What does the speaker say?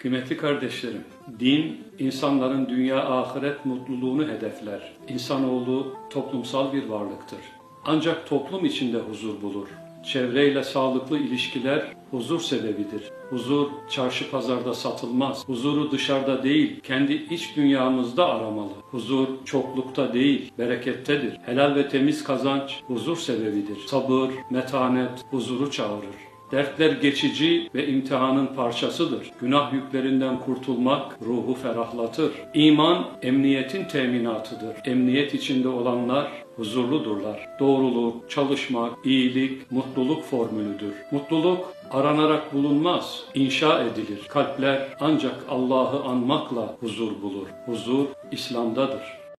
Kıymetli kardeşlerim, din insanların dünya ahiret mutluluğunu hedefler. İnsanoğlu toplumsal bir varlıktır. Ancak toplum içinde huzur bulur. Çevreyle sağlıklı ilişkiler huzur sebebidir. Huzur çarşı pazarda satılmaz. Huzuru dışarıda değil, kendi iç dünyamızda aramalı. Huzur çoklukta değil, berekettedir. Helal ve temiz kazanç huzur sebebidir. Sabır, metanet huzuru çağırır. Dertler geçici ve imtihanın parçasıdır. Günah yüklerinden kurtulmak ruhu ferahlatır. İman emniyetin teminatıdır. Emniyet içinde olanlar huzurludurlar. Doğruluk, çalışmak, iyilik, mutluluk formülüdür. Mutluluk aranarak bulunmaz, inşa edilir. Kalpler ancak Allah'ı anmakla huzur bulur. Huzur İslam'dadır.